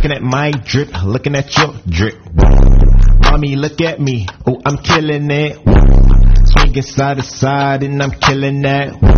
Looking at my drip, looking at your drip. Mommy, look at me. Oh, I'm killing it. Swinging side to side and I'm killing that.